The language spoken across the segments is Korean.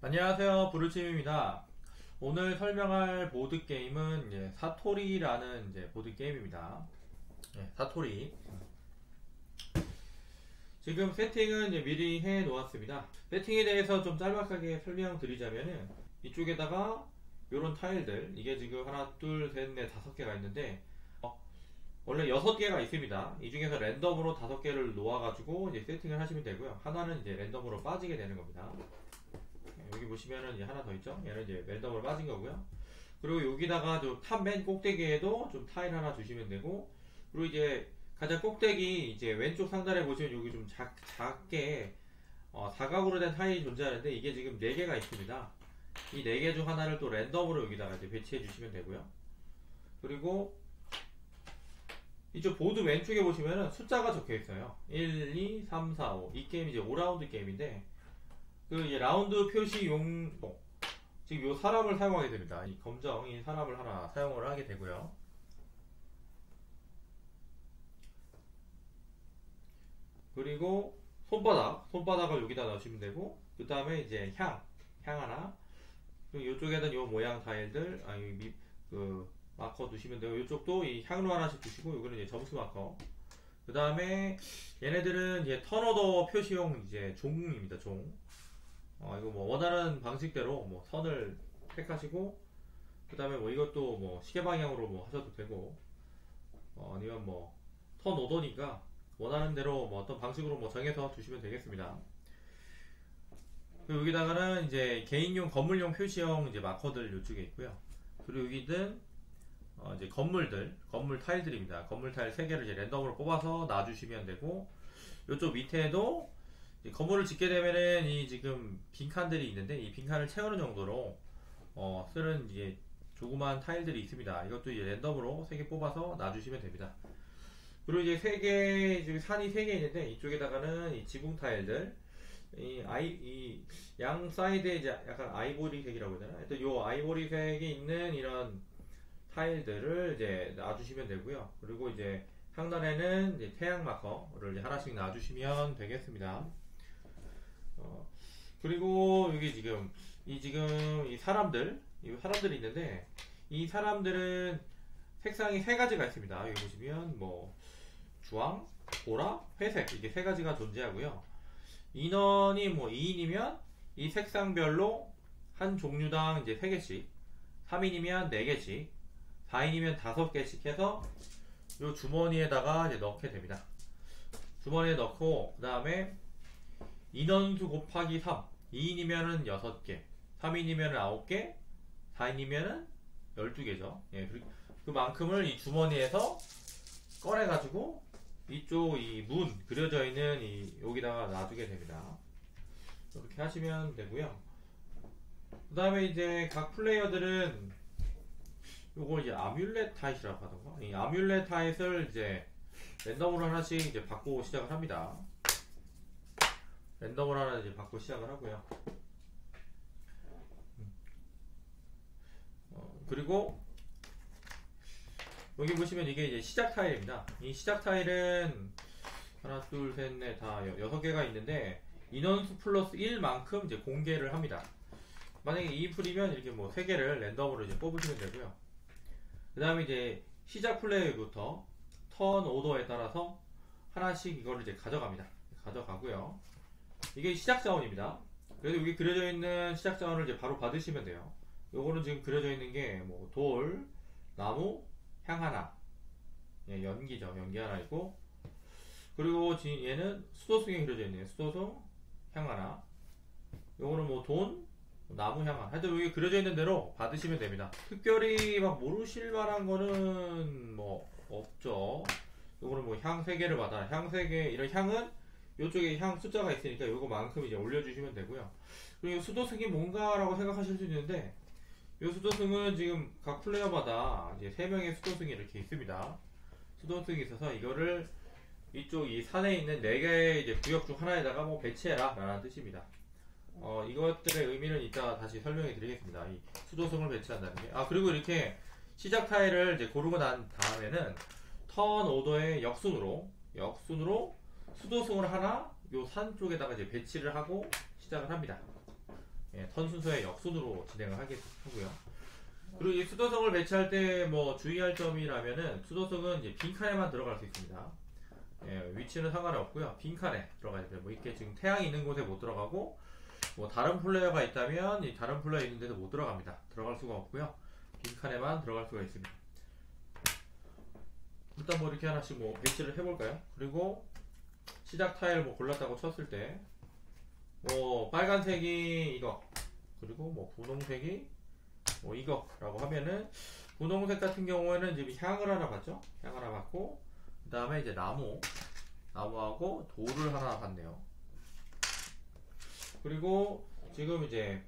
안녕하세요. 부르침입니다. 오늘 설명할 보드게임은 이제 사토리라는 이제 보드게임입니다. 네, 사토리. 지금 세팅은 미리 해 놓았습니다. 세팅에 대해서 좀 짤막하게 설명드리자면은 이쪽에다가 이런 타일들 이게 지금 하나 둘셋넷 다섯 개가 있는데 어, 원래 여섯 개가 있습니다. 이 중에서 랜덤으로 다섯 개를 놓아 가지고 세팅을 하시면 되고요. 하나는 이제 랜덤으로 빠지게 되는 겁니다 여기 보시면은 이제 하나 더 있죠? 얘는 이제 랜덤으로 빠진 거고요. 그리고 여기다가 좀탑맨 꼭대기에도 좀 타일 하나 주시면 되고, 그리고 이제 가장 꼭대기 이제 왼쪽 상단에 보시면 여기 좀 작, 작게 어, 사각으로 된 타일이 존재하는데 이게 지금 4개가 있습니다. 이 4개 중 하나를 또 랜덤으로 여기다가 이제 배치해 주시면 되고요. 그리고 이쪽 보드 왼쪽에 보시면은 숫자가 적혀 있어요. 1, 2, 3, 4, 5. 이 게임 이제 5라운드 게임인데 그 이제 라운드 표시용 어, 지금 이 사람을 사용하게 됩니다. 이 검정인 사람을 하나 사용을 하게 되고요. 그리고 손바닥, 손바닥을 여기다 넣으시면 되고 그 다음에 이제 향, 향 하나 그리고 이쪽에는 이 모양 타일들 아니 미, 그 마커 두시면 되고 이쪽도 이 향로 하나씩 두시고 여기는 이제 점수 마커 그 다음에 얘네들은 이제 턴오더 표시용 이제 종입니다 종 어, 이거 뭐 원하는 방식대로 뭐 선을 택하시고 그 다음에 뭐 이것도 뭐 시계 방향으로 뭐 하셔도 되고 어, 아니면 뭐 턴 오더니까 원하는 대로 뭐 어떤 방식으로 뭐 정해서 두시면 되겠습니다. 그리고 여기다가는 이제 개인용 건물용 표시형 이제 마커들 이쪽에 있고요. 그리고 여기는 어 이제 건물들, 건물 타일들입니다. 건물 타일 3개를 이제 랜덤으로 뽑아서 놔주시면 되고, 이쪽 밑에도 건물을 짓게 되면은 이 지금 빈칸들이 있는데 이 빈칸을 채우는 정도로 어, 쓰는 이제 조그만 타일들이 있습니다. 이것도 이제 랜덤으로 3개 뽑아서 놔주시면 됩니다. 그리고 이제 3개, 지금 산이 3개 있는데 이쪽에다가는 이 지붕 타일들, 이 아이, 이 양 사이드에 이제 약간 아이보리색이라고 해야 되나? 하여튼 요 아이보리색이 있는 이런 타일들을 이제 놔주시면 되고요. 그리고 이제 상단에는 이제 태양 마커를 이제 하나씩 놔주시면 되겠습니다. 어, 그리고 여기 지금 이 지금 이 사람들 이 사람들이 있는데 이 사람들은 색상이 세 가지가 있습니다. 여기 보시면 뭐 주황, 보라, 회색 이게 세 가지가 존재하고요. 인원이 뭐 2인이면 이 색상별로 한 종류당 이제 3개씩 3인이면 4개씩 4인이면 5개씩 해서 이 주머니에다가 이제 넣게 됩니다. 주머니에 넣고 그 다음에 인원수 곱하기 3 2인이면은 6개. 3인이면은 9개. 4인이면은 12개죠. 예, 그만큼을 이 주머니에서 꺼내 가지고 이쪽 이 문 그려져 있는 이 여기다가 놔두게 됩니다. 이렇게 하시면 되고요. 그 다음에 이제 각 플레이어들은 요걸 이제 아뮬렛 타잇이라고 하던가 이 아뮬렛 타잇을 이제 랜덤으로 하나씩 이제 받고 시작을 합니다 랜덤을 하나 이제 받고 시작을 하고요. 음. 어, 그리고 여기 보시면 이게 이제 시작 타일입니다. 이 시작 타일은 하나, 둘, 셋, 넷, 다 여섯 개가 있는데 인원수 플러스 1만큼 이제 공개를 합니다. 만약에 2풀이면 이렇게 뭐 3개를 랜덤으로 이제 뽑으시면 되고요. 그 다음에 이제 시작 플레이부터 턴 오더에 따라서 하나씩 이거를 이제 가져갑니다. 가져가고요. 이게 시작 자원입니다. 그래서 여기 그려져 있는 시작 자원을 이제 바로 받으시면 돼요. 요거는 지금 그려져 있는 게 뭐 돌, 나무, 향 하나, 예, 연기죠. 연기 하나 있고 그리고 얘는 수도승에 그려져 있네요. 수도승, 향 하나. 요거는 뭐 돈, 나무 향 하나. 하여튼 여기 그려져 있는 대로 받으시면 됩니다. 특별히 막 모르실 만한 거는 뭐 없죠. 요거는 뭐향 3개를 받아. 향 3개, 이런 향은 이쪽에 향 숫자가 있으니까 이거만큼 이제 올려주시면 되고요. 그리고 수도승이 뭔가라고 생각하실 수 있는데 이 수도승은 지금 각 플레이어마다 이제 3명의 수도승이 이렇게 있습니다. 수도승이 있어서 이거를 이쪽 이 산에 있는 4개의 이제 구역 중 하나에다가 뭐 배치해라 라는 뜻입니다. 어, 이것들의 의미는 이따 다시 설명해 드리겠습니다. 이 수도승을 배치한다는 게. 아, 그리고 이렇게 시작 타일을 이제 고르고 난 다음에는 턴 오더의 역순으로, 역순으로 수도승을 하나 요 산 쪽에다가 이제 배치를 하고 시작을 합니다. 예, 턴 순서의 역순으로 진행을 하게 하고요. 그리고 이 수도승을 배치할 때 뭐 주의할 점이라면은 수도승은 이제 빈칸에만 들어갈 수 있습니다. 예, 위치는 상관이 없고요. 빈칸에 들어가야 돼요. 뭐 이렇게 지금 태양이 있는 곳에 못 들어가고 뭐 다른 플레이어가 있다면 이 다른 플레이어 있는 데도 못 들어갑니다. 들어갈 수가 없고요. 빈칸에만 들어갈 수가 있습니다. 일단 뭐 이렇게 하나씩 뭐 배치를 해볼까요? 그리고 시작 타일 뭐 골랐다고 쳤을 때 뭐 빨간색이 이거 그리고 뭐 분홍색이 뭐 이거라고 하면은 분홍색 같은 경우에는 지금 향을 하나 봤죠? 향 하나 봤고 그 다음에 이제 나무 나무하고 돌을 하나 봤네요. 그리고 지금 이제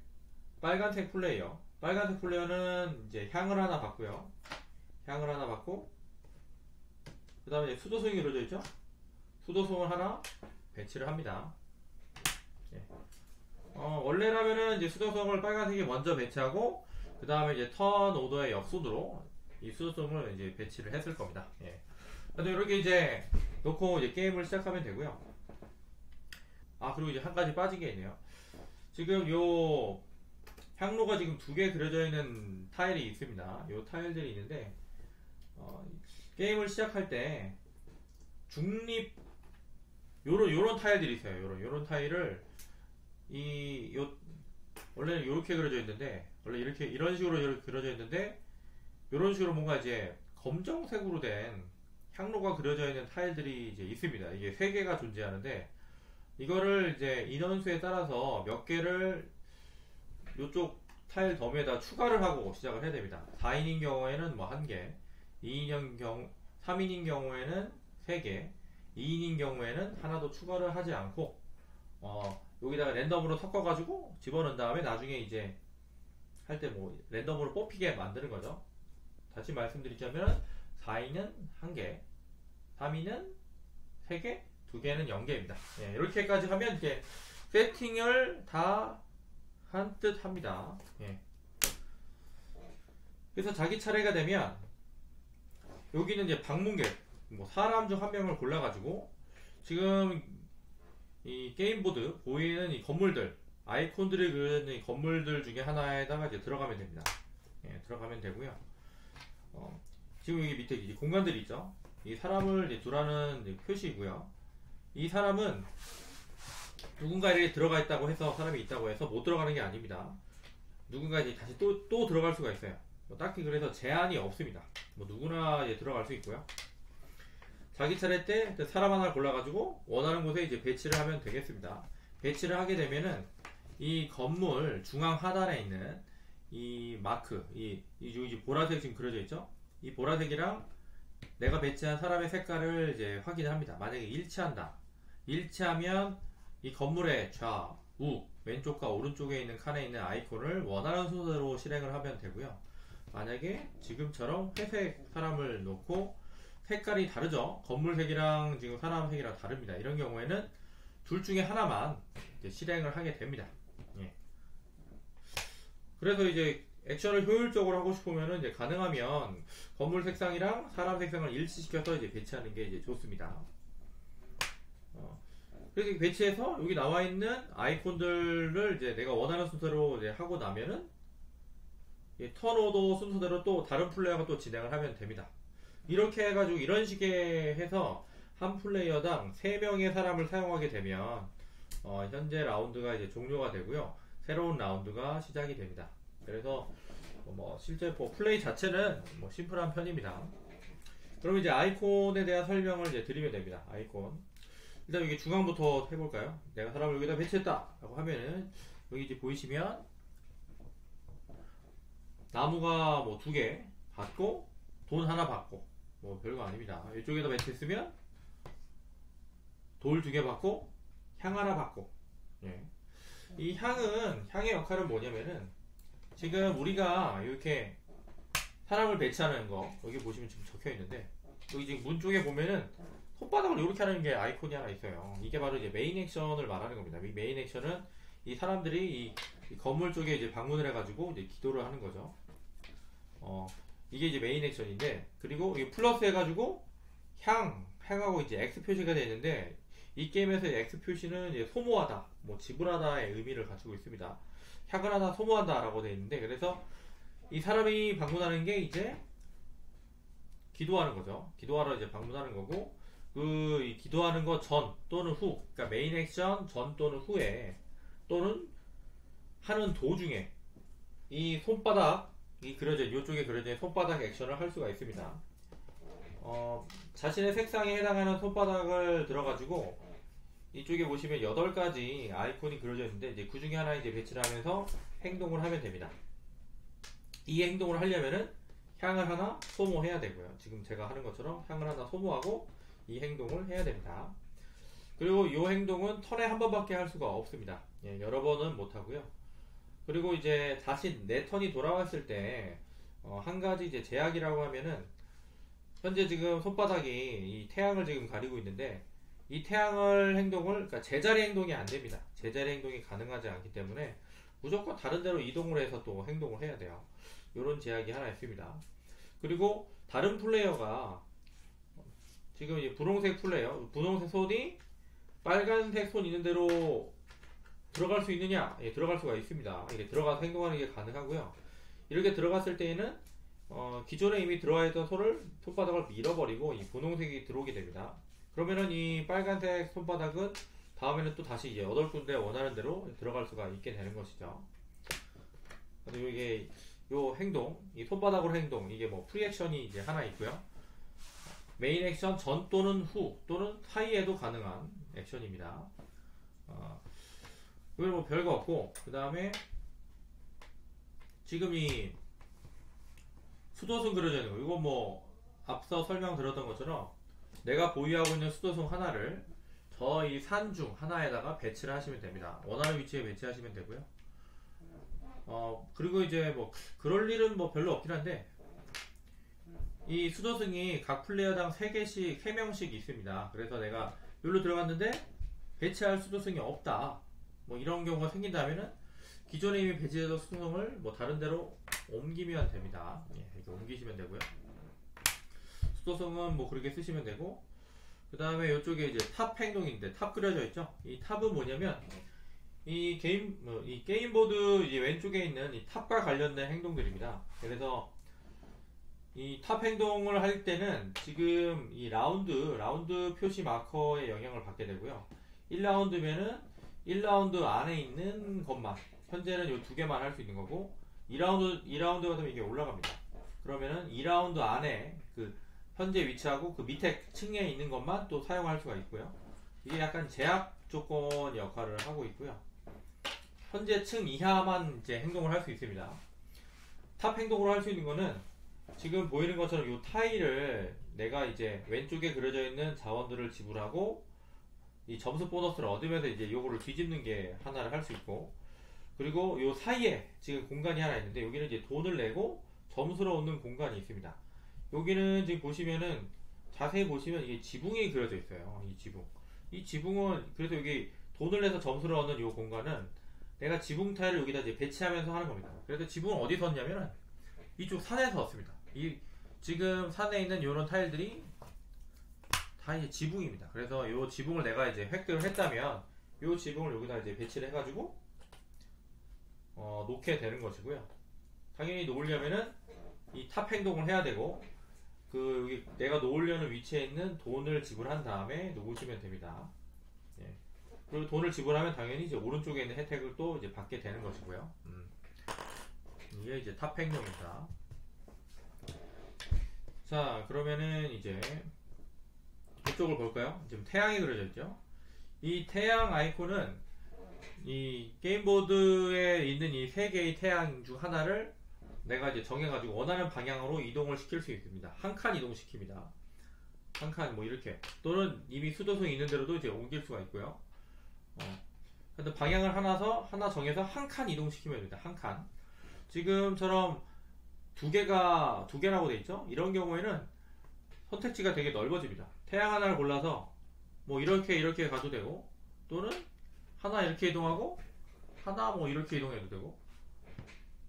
빨간색 플레이어 빨간색 플레이어는 이제 향을 하나 봤고요. 향을 하나 봤고 그 다음에 수도승이 그려져 있죠? 수도승을 하나 배치를 합니다. 예. 어, 원래라면은 이제 수도승을 빨간색에 먼저 배치하고 그 다음에 이제 턴 오더의 역순으로 이 수도승을 이제 배치를 했을 겁니다. 예. 이렇게 이제 놓고 이제 게임을 시작하면 되고요. 아 그리고 이제 한 가지 빠진 게 있네요. 지금 요 향로가 지금 두 개 그려져 있는 타일이 있습니다. 요 타일들이 있는데 어, 게임을 시작할 때 중립 요런 요런 타일들이 있어요. 요런 요런 타일을 이 요 원래는 이렇게 그려져 있는데 원래 이렇게 이런 식으로 이렇게 그려져 있는데 이런 식으로 뭔가 이제 검정색으로 된 향로가 그려져 있는 타일들이 이제 있습니다. 이게 세 개가 존재하는데 이거를 이제 인원수에 따라서 몇 개를 이쪽 타일 덤에다 추가를 하고 시작을 해야 됩니다. 4인인 경우에는 뭐한 개, 2인인 경우 3인인 경우에는 3개, 2인인 경우에는 하나도 추가를 하지 않고 어, 여기다가 랜덤으로 섞어가지고 집어넣은 다음에 나중에 이제 할 때 뭐 랜덤으로 뽑히게 만드는 거죠. 다시 말씀드리자면 4인은 1개, 3인은 3개, 2개는 0개입니다. 예, 이렇게까지 하면 이제 세팅을 다 한 듯 합니다. 예. 그래서 자기 차례가 되면 여기는 이제 방문객, 뭐 사람 중 한 명을 골라가지고 지금 이 게임보드 보이는 이 건물들 아이콘들이 그려진 이 건물들 중에 하나에다가 이제 들어가면 됩니다. 예, 들어가면 되고요. 어, 지금 여기 밑에 이제 공간들이 있죠. 이 사람을 이제 두라는 표시이고요. 이 사람은 누군가 이렇게 들어가 있다고 해서 사람이 있다고 해서 못 들어가는 게 아닙니다. 누군가 이제 다시 또, 또 들어갈 수가 있어요. 뭐 딱히 그래서 제한이 없습니다. 뭐 누구나 이제 들어갈 수 있고요. 자기 차례 때 사람 하나 골라가지고 원하는 곳에 이제 배치를 하면 되겠습니다. 배치를 하게 되면은 이 건물 중앙 하단에 있는 이 마크, 이, 이, 이 보라색 지금 그려져 있죠? 이 보라색이랑 내가 배치한 사람의 색깔을 이제 확인을 합니다. 만약에 일치한다. 일치하면 이 건물의 좌, 우, 왼쪽과 오른쪽에 있는 칸에 있는 아이콘을 원하는 순서대로 실행을 하면 되고요. 만약에 지금처럼 회색 사람을 놓고 색깔이 다르죠. 건물색이랑 지금 사람색이랑 다릅니다. 이런 경우에는 둘 중에 하나만 실행을 하게 됩니다. 예. 그래서 이제 액션을 효율적으로 하고 싶으면은 이제 가능하면 건물 색상이랑 사람 색상을 일치시켜서 이제 배치하는 게 이제 좋습니다. 어, 그래서 배치해서 여기 나와 있는 아이콘들을 이제 내가 원하는 순서로 이제 하고 나면은 턴오더 순서대로 또 다른 플레이어가 또 진행을 하면 됩니다. 이렇게 해가지고 이런 식의 해서 한 플레이어당 3명의 사람을 사용하게 되면 어, 현재 라운드가 이제 종료가 되고요. 새로운 라운드가 시작이 됩니다. 그래서 뭐 실제 뭐 플레이 자체는 뭐 심플한 편입니다. 그럼 이제 아이콘에 대한 설명을 이제 드리면 됩니다. 아이콘. 일단 여기 중앙부터 해볼까요? 내가 사람을 여기다 배치했다! 라고 하면은 여기 이제 보이시면 나무가 뭐 두 개 받고 돈 하나 받고 뭐 별거 아닙니다. 이쪽에다 배치했으면 돌 두 개 받고 향 하나 받고 예. 이 향은 향의 역할은 뭐냐면은 지금 우리가 이렇게 사람을 배치하는 거 여기 보시면 지금 적혀 있는데 여기 지금 문 쪽에 보면은 손바닥을 이렇게 하는 게 아이콘이 하나 있어요. 이게 바로 이제 main action을 말하는 겁니다. 이 main action은 이 사람들이 이, 이 건물 쪽에 이제 방문을 해가지고 이제 기도를 하는 거죠. 어, 이게 이제 main action인데 그리고 이 플러스 해가지고 향 향하고 이제 X 표시가 되어 있는데 이 게임에서 X 표시는 이제 소모하다, 뭐 지불하다의 의미를 가지고 있습니다. 향을 하다 소모한다 라고 되어 있는데 그래서 이 사람이 방문하는 게 이제 기도하는 거죠. 기도하러 이제 방문하는 거고 그이 기도하는 거 전 또는 후, 그러니까 메인 액션 전 또는 후에 또는 하는 도중에 이 손바닥 이 그려져 이쪽에 있는 손바닥 액션을 할 수가 있습니다. 어, 자신의 색상에 해당하는 손바닥을 들어가지고 이쪽에 보시면 8가지 아이콘이 그려져 있는데 이제 그 중에 하나 이제 배치를 하면서 행동을 하면 됩니다. 이 행동을 하려면은 향을 하나 소모해야 되고요. 지금 제가 하는 것처럼 향을 하나 소모하고 이 행동을 해야 됩니다. 그리고 이 행동은 턴에 한 번밖에 할 수가 없습니다. 예, 여러 번은 못 하고요. 그리고 이제 다시 내 턴이 돌아왔을 때, 어, 한 가지 이제 제약이라고 하면은, 현재 지금 손바닥이 이 태양을 지금 가리고 있는데, 이 태양을 행동을, 그러니까 제자리 행동이 안 됩니다. 제자리 행동이 가능하지 않기 때문에, 무조건 다른 데로 이동을 해서 또 행동을 해야 돼요. 이런 제약이 하나 있습니다. 그리고 다른 플레이어가 지금 이제 분홍색 플레이어, 분홍색 손이 빨간색 손 있는 대로 들어갈 수 있느냐? 예, 들어갈 수가 있습니다. 이게 들어가서 행동하는 게 가능하고요. 이렇게 들어갔을 때에는 어, 기존에 이미 들어와 있던 손을 손바닥을 밀어버리고 이 분홍색이 들어오게 됩니다. 그러면은 이 빨간색 손바닥은 다음에는 또 다시 이제 여덟 군데 원하는 대로 들어갈 수가 있게 되는 것이죠. 그리고 이게 요 행동, 이 손바닥으로 행동, 이게 뭐 free action이 이제 하나 있고요. main action 전 또는 후 또는 사이에도 가능한 액션입니다. 어, 이건 뭐 별거 없고 그 다음에 지금 이 수도승 그려져 있는 거 이거 뭐 앞서 설명드렸던 것처럼 내가 보유하고 있는 수도승 하나를 저 이 산 중 하나에다가 배치를 하시면 됩니다. 원하는 위치에 배치하시면 되고요. 어 그리고 이제 뭐 그럴 일은 뭐 별로 없긴 한데 이 수도승이 각 플레이어당 3개씩 3명씩 있습니다. 그래서 내가 여기로 들어갔는데 배치할 수도승이 없다. 뭐 이런 경우가 생긴다면은 기존에 이미 배치해둔 수도승을 뭐 다른 데로 옮기면 됩니다. 예, 이렇게 옮기시면 되고요. 수도승은 뭐 그렇게 쓰시면 되고 그 다음에 이쪽에 이제 탑 행동인데 탑 그려져 있죠. 이 탑은 뭐냐면 이 게임 뭐 이 게임보드 이제 왼쪽에 있는 이 탑과 관련된 행동들입니다. 그래서 이 탑 행동을 할 때는 지금 이 라운드 라운드 표시 마커의 영향을 받게 되고요. 1라운드면은 1라운드 안에 있는 것만 현재는 이 두 개만 할 수 있는 거고 2라운드 2라운드가 되면 이게 올라갑니다. 그러면은 2라운드 안에 그 현재 위치하고 그 밑에 층에 있는 것만 또 사용할 수가 있고요. 이게 약간 제약 조건 역할을 하고 있고요. 현재 층 이하만 이제 행동을 할 수 있습니다. 탑 행동으로 할 수 있는 거는 지금 보이는 것처럼 이 타일을 내가 이제 왼쪽에 그려져 있는 자원들을 지불하고 이 점수 보너스를 얻으면서 이제 요거를 뒤집는 게 하나를 할 수 있고 그리고 요 사이에 지금 공간이 하나 있는데 여기는 이제 돈을 내고 점수를 얻는 공간이 있습니다. 여기는 지금 보시면은 자세히 보시면 이게 지붕이 그려져 있어요. 이 지붕. 이 지붕은 그래서 여기 돈을 내서 점수를 얻는 이 공간은 내가 지붕 타일을 여기다 이제 배치하면서 하는 겁니다. 그래서 지붕은 어디서 얻냐면은 이쪽 산에서 얻습니다. 이 지금 산에 있는 이런 타일들이 다 이제 지붕입니다. 그래서 이 지붕을 내가 이제 획득을 했다면 이 지붕을 여기다 이제 배치를 해가지고 어, 놓게 되는 것이고요. 당연히 놓으려면은 이 탑 행동을 해야 되고 그 여기 내가 놓으려는 위치에 있는 돈을 지불한 다음에 놓으시면 됩니다. 예. 그리고 돈을 지불하면 당연히 이제 오른쪽에 있는 혜택을 또 이제 받게 되는 것이고요. 음. 이게 이제 탑 행동입니다. 자, 그러면은 이제 이 쪽을 볼까요? 지금 태양이 그려져 있죠. 이 태양 아이콘은 이 게임보드에 있는 이 세 개의 태양 중 하나를 내가 이제 정해가지고 원하는 방향으로 이동을 시킬 수 있습니다. 한 칸 이동시킵니다. 한 칸 뭐 이렇게 또는 이미 수도승이 있는 데로도 이제 옮길 수가 있고요. 어. 방향을 하나서 하나 정해서 한 칸 이동시키면 됩니다. 한 칸. 지금처럼 두 개가 두 개라고 돼 있죠. 이런 경우에는 선택지가 되게 넓어집니다. 태양 하나를 골라서 뭐 이렇게 이렇게 가도 되고 또는 하나 이렇게 이동하고 하나 뭐 이렇게 이동해도 되고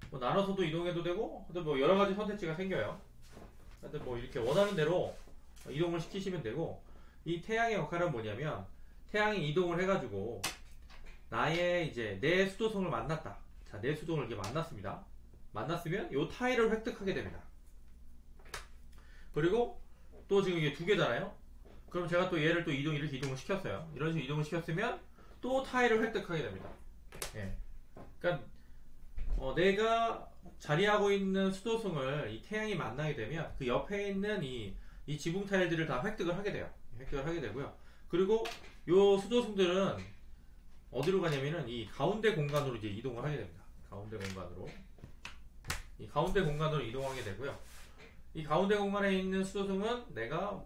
뭐 나눠서도 이동해도 되고 하여튼 뭐 여러 가지 선택지가 생겨요. 하여튼 뭐 이렇게 원하는 대로 이동을 시키시면 되고 이 태양의 역할은 뭐냐면 태양이 이동을 해가지고 나의 이제 내 수도성을 만났다. 자, 내 수도성을 이렇게 만났습니다. 만났으면 이 타일을 획득하게 됩니다. 그리고 또 지금 이게 두 개잖아요. 그럼 제가 또 얘를 또 이동 이렇게 이동을 시켰어요. 이런 식으로 이동을 시켰으면 또 타일을 획득하게 됩니다. 예. 그러니까 어, 내가 자리하고 있는 수도승을 이 태양이 만나게 되면 그 옆에 있는 이, 이 지붕 타일들을 다 획득을 하게 돼요. 획득을 하게 되고요. 그리고 요 수도승들은 어디로 가냐면은 이 가운데 공간으로 이제 이동을 하게 됩니다. 가운데 공간으로. 이 가운데 공간으로 이동하게 되고요. 이 가운데 공간에 있는 수도승은 내가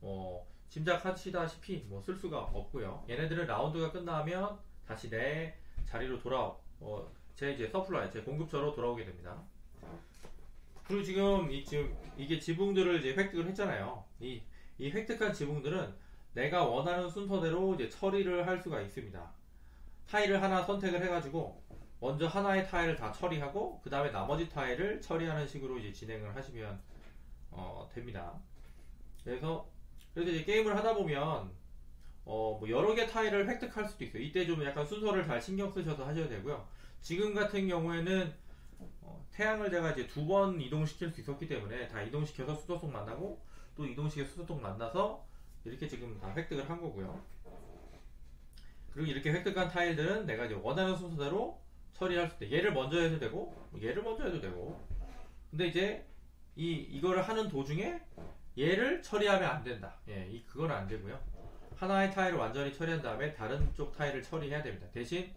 뭐 짐작하시다시피 뭐 쓸 수가 없고요. 얘네들은 라운드가 끝나면 다시 내 자리로 돌아 어, 제 이제 supply 제 공급처로 돌아오게 됩니다. 그리고 지금 이 지금 이게 지붕들을 이제 획득을 했잖아요. 이, 이 획득한 지붕들은 내가 원하는 순서대로 이제 처리를 할 수가 있습니다. 타일을 하나 선택을 해가지고 먼저 하나의 타일을 다 처리하고 그 다음에 나머지 타일을 처리하는 식으로 이제 진행을 하시면 어, 됩니다. 그래서 그래서 이제 게임을 하다 보면 어, 뭐 여러 개 타일을 획득할 수도 있어요. 이때 좀 약간 순서를 잘 신경 쓰셔서 하셔야 되고요. 지금 같은 경우에는 어, 태양을 제가 이제 두 번 이동시킬 수 있었기 때문에 다 이동시켜서 수도속 만나고 또 이동시켜서 수도속 만나서 이렇게 지금 다 획득을 한 거고요. 그리고 이렇게 획득한 타일들은 내가 이제 원하는 순서대로 처리할 수 있대. 얘를 먼저 해도 되고 얘를 먼저 해도 되고. 근데 이제 이 이거를 하는 도중에 얘를 처리하면 안 된다. 예, 이 그건 안 되고요. 하나의 타일을 완전히 처리한 다음에 다른 쪽 타일을 처리해야 됩니다. 대신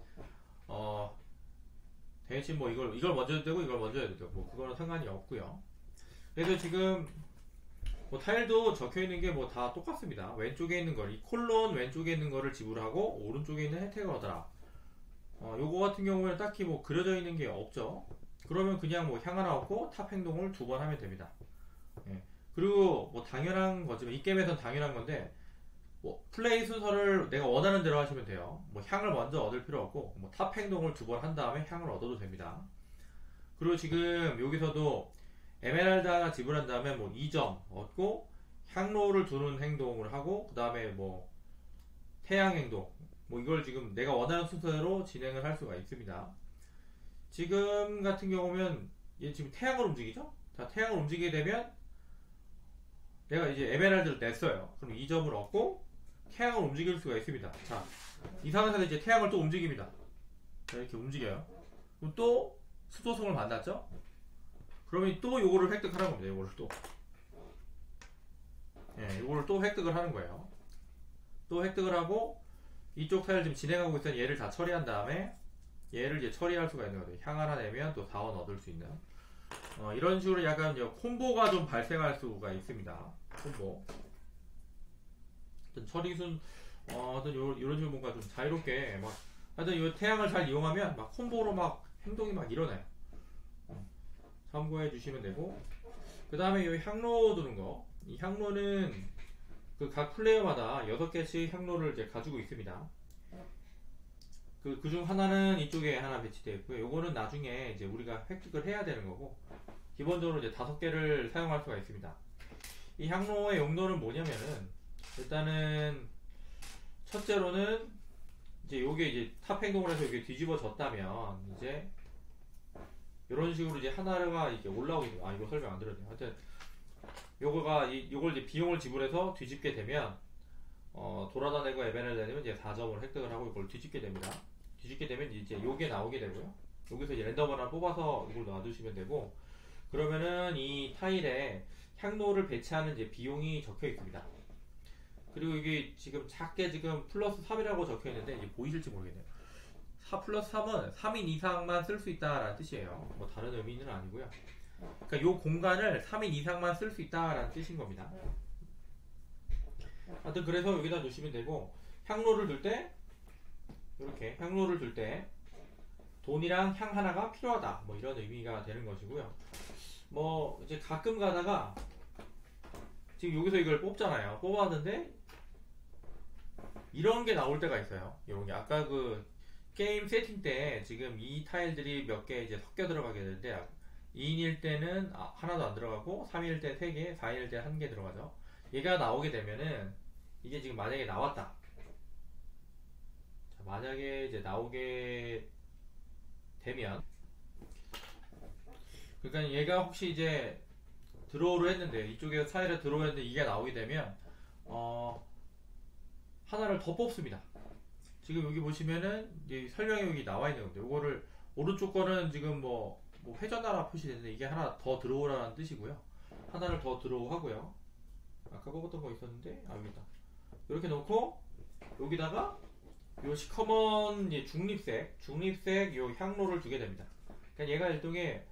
어 대신 뭐 이걸 이걸 먼저 해도 되고 이걸 먼저 해도 되고 뭐 그거는 상관이 없고요. 그래서 지금 뭐 타일도 적혀 있는 게 뭐 다 똑같습니다. 왼쪽에 있는 걸, 이 콜론 왼쪽에 있는 거를 지불하고 오른쪽에 있는 혜택을 얻어라. 어, 요거 같은 경우에는 딱히 뭐 그려져 있는 게 없죠. 그러면 그냥 뭐 향 하나 얻고 탑 행동을 두 번 하면 됩니다. 예. 그리고 뭐 당연한 거지만 이 게임에선 당연한 건데 뭐 플레이 순서를 내가 원하는 대로 하시면 돼요. 뭐 향을 먼저 얻을 필요 없고 뭐 탑 행동을 두 번 한 다음에 향을 얻어도 됩니다. 그리고 지금 여기서도 에메랄드 하나 지불한 다음에 뭐 2점 얻고 향로를 두는 행동을 하고 그 다음에 뭐 태양 행동 뭐 이걸 지금 내가 원하는 순서대로 진행을 할 수가 있습니다. 지금 같은 경우면 얘 지금 태양을 움직이죠? 자 태양을 움직이게 되면 내가 이제 에메랄드를 냈어요. 그럼 2점을 얻고 태양을 움직일 수가 있습니다. 자, 이 상황에서 이제 태양을 또 움직입니다. 자, 이렇게 움직여요. 그럼 또 수도성을 만났죠? 그러면 또 요거를 획득하는 겁니다. 요거를 또. 예, 요거를 또 획득을 하는 거예요. 또 획득을 하고 이쪽 타일 지금 진행하고 있던 얘를 다 처리한 다음에 얘를 이제 처리할 수가 있는 거예요. 향 하나 내면 또 4원 얻을 수 있는. 어, 이런 식으로 약간 이제 콤보가 좀 발생할 수가 있습니다. 콤보. 어떤 처리순, 어, 어떤 요, 이런 식으로 뭔가 좀 자유롭게 막, 하여튼 이 태양을 잘 이용하면 막 콤보로 막 행동이 막 일어나요. 어, 참고해 주시면 되고, 그 다음에 이 향로 두는 거. 이 향로는 그 각 플레이어마다 6개씩 향로를 이제 가지고 있습니다. 그, 그중 하나는 이쪽에 하나 배치되어 있고요. 요거는 나중에 이제 우리가 획득을 해야 되는 거고, 기본적으로 이제 다섯 개를 사용할 수가 있습니다. 이 향로의 용도는 뭐냐면은, 일단은, 첫째로는, 이제 요게 이제 탑 행동을 해서 이게 뒤집어졌다면, 이제, 이런 식으로 이제 하나가 이제 올라오게 돼요. 아, 이거 설명 안 드렸네요. 하여튼, 요거가, 이, 요걸 이제 비용을 지불해서 뒤집게 되면, 어, 돌아다니고 다니면 이제 4점을 획득을 하고 이걸 뒤집게 됩니다. 뒤집게 되면 이제 요게 나오게 되고요. 여기서 이제 랜덤 하나 뽑아서 이걸 놔두시면 되고, 그러면은 이 타일에 향로를 배치하는 이제 비용이 적혀 있습니다. 그리고 이게 지금 작게 지금 플러스 3이라고 적혀 있는데 이제 보이실지 모르겠네요. 4 플러스 3은 3인 이상만 쓸 수 있다라는 뜻이에요. 뭐 다른 의미는 아니고요. 그러니까 요 공간을 3인 이상만 쓸 수 있다라는 뜻인 겁니다. 하여튼 그래서 여기다 놓으시면 되고 향로를 둘 때 이렇게 향로를 둘 때 돈이랑 향 하나가 필요하다 뭐 이런 의미가 되는 것이고요. 뭐 이제 가끔 가다가 지금 여기서 이걸 뽑잖아요. 뽑았는데 이런 게 나올 때가 있어요. 이런 게 아까 그 게임 세팅 때 지금 이 타일들이 몇 개 이제 섞여 들어가게 되는데 2인일 때는 아, 하나도 안 들어가고 3인일 때 3개, 4인일 때 1개 들어가죠. 얘가 나오게 되면은 이게 지금 만약에 나왔다. 자, 만약에 이제 나오게 되면 그러니까 얘가 혹시 이제 draw를 했는데 이쪽에 사이를 draw 했는데 이게 나오게 되면 어 하나를 더 뽑습니다. 지금 여기 보시면은 설명이 여기 나와 있는 건데 이거를 오른쪽 거는 지금 뭐, 뭐 회전하라 표시됐는데 이게 하나 더 들어오라는 뜻이고요. 하나를 더 들어오 하고요. 아까 뽑았던 거 있었는데 아 여기다. 이렇게 놓고 여기다가 요 시커먼 이 중립색 중립색 요 향로를 두게 됩니다. 그러니까 얘가 일종의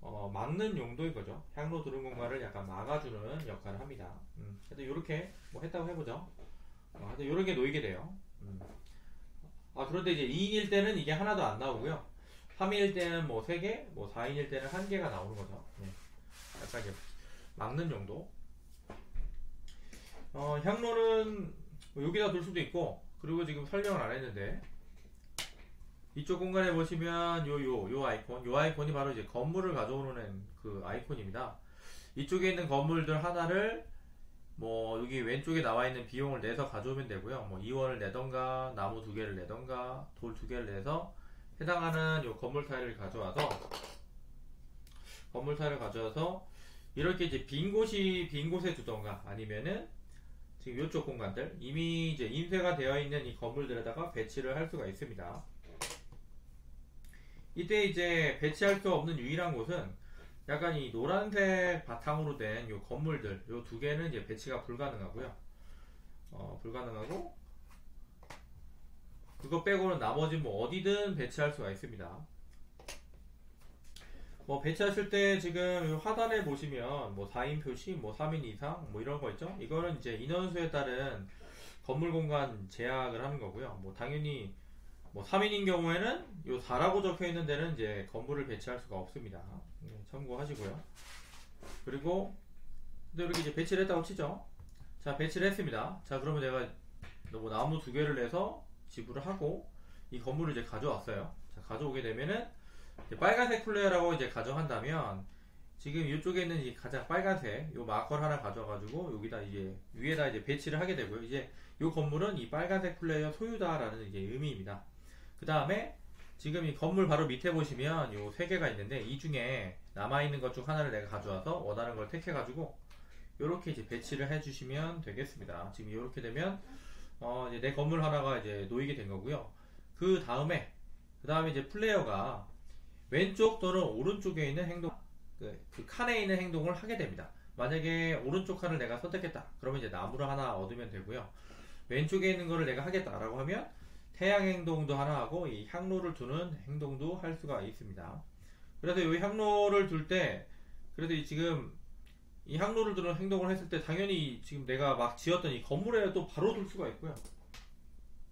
어, 막는 용도인 거죠. 향로 두는 공간을 약간 막아주는 역할을 합니다. 음, 하여튼 이렇게 뭐 했다고 해보죠. 어, 하여튼 이렇게 놓이게 돼요. 음. 아 그런데 이제 2인일 때는 이게 하나도 안 나오고요. 3인일 때는 뭐 3개, 뭐 4인일 때는 1개가 나오는 거죠. 네. 약간 이제 막는 용도. 어, 향로는 뭐 여기다 둘 수도 있고, 그리고 지금 설명을 안 했는데, 이쪽 공간에 보시면 요, 요, 요 아이콘, 요 아이콘이 바로 이제 건물을 가져오는 그 아이콘입니다. 이쪽에 있는 건물들 하나를 뭐 여기 왼쪽에 나와 있는 비용을 내서 가져오면 되고요. 뭐 2원을 내던가 나무 두 개를 내던가 돌 두 개를 내서 해당하는 요 건물 타일을 가져와서 건물 타일을 가져와서 이렇게 이제 빈 곳이 빈 곳에 두던가 아니면은 지금 이쪽 공간들 이미 이제 인쇄가 되어 있는 이 건물들에다가 배치를 할 수가 있습니다. 이때 이제 배치할 수 없는 유일한 곳은 약간 이 노란색 바탕으로 된 요 건물들 요 두 개는 이제 배치가 불가능하고요. 어, 불가능하고 그거 빼고는 나머지 뭐 어디든 배치할 수가 있습니다. 뭐 배치하실 때 지금 요 하단에 보시면 뭐 4인 표시, 뭐 3인 이상, 뭐 이런 거 있죠? 이거는 이제 인원수에 따른 건물 공간 제약을 하는 거고요. 뭐 당연히 뭐 3인인 경우에는 요 4라고 적혀 있는 데는 이제 건물을 배치할 수가 없습니다. 네, 참고하시고요. 그리고 이렇게 이제 배치를 했다고 치죠. 자, 배치를 했습니다. 자, 그러면 내가 뭐 나무 두 개를 내서 지불을 하고 이 건물을 이제 가져왔어요. 자, 가져오게 되면은 빨간색 플레이어라고 이제 가정한다면 지금 이쪽에 있는 이 가장 빨간색 요 마커를 하나 가져가지고 여기다 이제 위에다 이제 배치를 하게 되고요. 이제 이 건물은 이 빨간색 플레이어 소유다라는 이제 의미입니다. 그 다음에 지금 이 건물 바로 밑에 보시면 요 세 개가 있는데 이 중에 남아있는 것 중 하나를 내가 가져와서 원하는 걸 택해가지고 이렇게 이제 배치를 해주시면 되겠습니다. 지금 이렇게 되면 어 내 건물 하나가 이제 놓이게 된 거고요. 그 다음에 그 다음에 이제 플레이어가 왼쪽 또는 오른쪽에 있는 행동 그, 그 칸에 있는 행동을 하게 됩니다. 만약에 오른쪽 칸을 내가 선택했다. 그러면 이제 나무를 하나 얻으면 되고요. 왼쪽에 있는 거를 내가 하겠다라고 하면 태양 행동도 하나 하고 이 향로를 두는 행동도 할 수가 있습니다. 그래서 이 향로를 둘 때 그래도 이 지금 이 향로를 두는 행동을 했을 때 당연히 지금 내가 막 지었던 이 건물에 또 바로 둘 수가 있고요.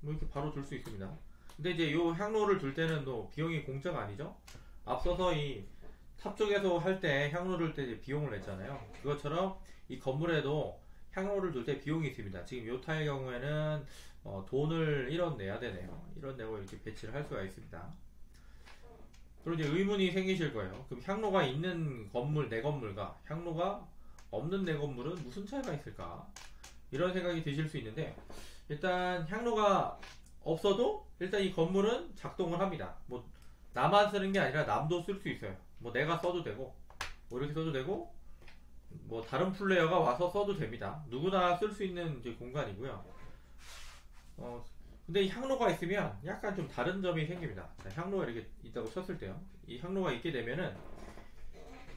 뭐 이렇게 바로 둘 수 있습니다. 근데 이제 이 향로를 둘 때는 또 비용이 공짜가 아니죠. 앞서서 이 탑 쪽에서 할 때 향로를 둘때 비용을 냈잖아요. 그것처럼 이 건물에도 향로를 둘 때 비용이 있습니다. 지금 요 타일 경우에는 어, 돈을 1원 내야 되네요. 1원 내고 이렇게 배치를 할 수가 있습니다. 그리고 이제 의문이 생기실 거예요. 그럼 향로가 있는 건물, 내 건물과 향로가 없는 내 건물은 무슨 차이가 있을까? 이런 생각이 드실 수 있는데, 일단 향로가 없어도 일단 이 건물은 작동을 합니다. 뭐, 나만 쓰는 게 아니라 남도 쓸 수 있어요. 뭐, 내가 써도 되고, 뭐, 이렇게 써도 되고, 뭐, 다른 플레이어가 와서 써도 됩니다. 누구나 쓸 수 있는 공간이고요. 어, 근데 이 향로가 있으면 약간 좀 다른 점이 생깁니다. 자, 향로가 이렇게 있다고 쳤을 때요. 이 향로가 있게 되면은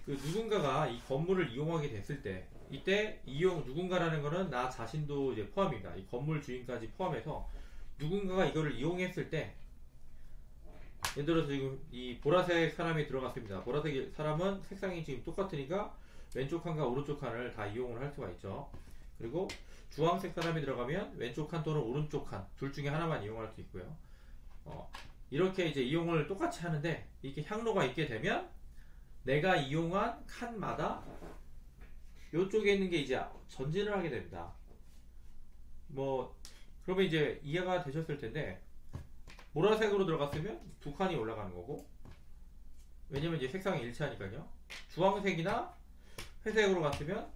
그 누군가가 이 건물을 이용하게 됐을 때 이때 이용 누군가라는 거는 나 자신도 이제 포함입니다. 이 건물 주인까지 포함해서 누군가가 이거를 이용했을 때 예를 들어서 지금 이 보라색 사람이 들어갔습니다. 보라색 사람은 색상이 지금 똑같으니까 왼쪽 칸과 오른쪽 칸을 다 이용을 할 수가 있죠. 그리고 주황색 사람이 들어가면 왼쪽 칸 또는 오른쪽 칸 둘 중에 하나만 이용할 수 있고요. 어, 이렇게 이제 이용을 똑같이 하는데 이렇게 향로가 있게 되면 내가 이용한 칸마다 이쪽에 있는 게 이제 전진을 하게 됩니다. 뭐 그러면 이제 이해가 되셨을 텐데 보라색으로 들어갔으면 두 칸이 올라가는 거고 왜냐면 이제 색상이 일치하니까요. 주황색이나 회색으로 갔으면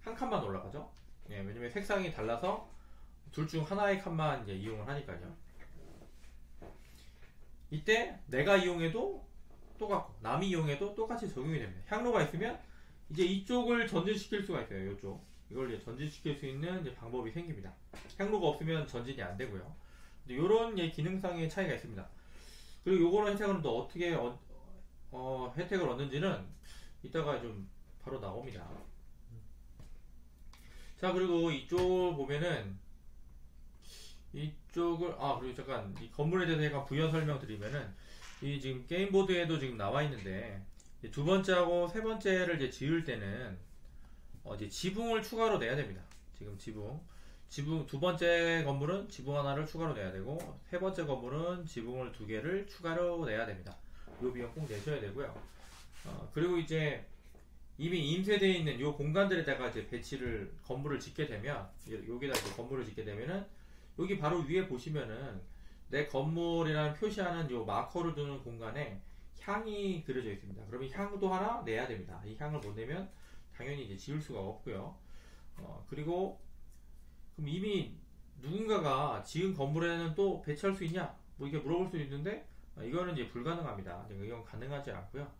한 칸만 올라가죠. 예, 왜냐면 색상이 달라서 둘 중 하나의 칸만 이제 이용을 하니까요. 이때 내가 이용해도 똑같고 남이 이용해도 똑같이 적용이 됩니다. 향로가 있으면 이제 이쪽을 전진시킬 수가 있어요. 이쪽 이걸 이제 전진시킬 수 있는 방법이 생깁니다. 향로가 없으면 전진이 안 되고요. 이런 기능상의 차이가 있습니다. 그리고 요거는 혜택은 또 어떻게 어, 어, 혜택을 얻는지는 이따가 좀 바로 나옵니다. 자 그리고 이쪽 보면은 이쪽을 아 그리고 잠깐 이 건물에 대해서 약간 부연 설명 드리면은 이 지금 게임보드에도 지금 나와 있는데 두 번째하고 세 번째를 이제 지을 때는 어 이제 지붕을 추가로 내야 됩니다. 지금 지붕 지붕 두 번째 건물은 지붕 하나를 추가로 내야 되고 세 번째 건물은 지붕을 두 개를 추가로 내야 됩니다. 이 비용 꼭 내셔야 되고요. 어 그리고 이제 이미 임세되어 있는 이 공간들에다가 이제 배치를 건물을 짓게 되면 여기다 이제 건물을 짓게 되면은 여기 바로 위에 보시면은 내 건물이라는 표시하는 요 마커를 두는 공간에 향이 그려져 있습니다. 그러면 향도 하나 내야 됩니다. 이 향을 못 내면 당연히 이제 지울 수가 없고요. 어, 그리고 그럼 이미 누군가가 지은 건물에는 또 배치할 수 있냐? 뭐 이렇게 물어볼 수 있는데 어, 이거는 이제 불가능합니다. 이건 가능하지 않고요.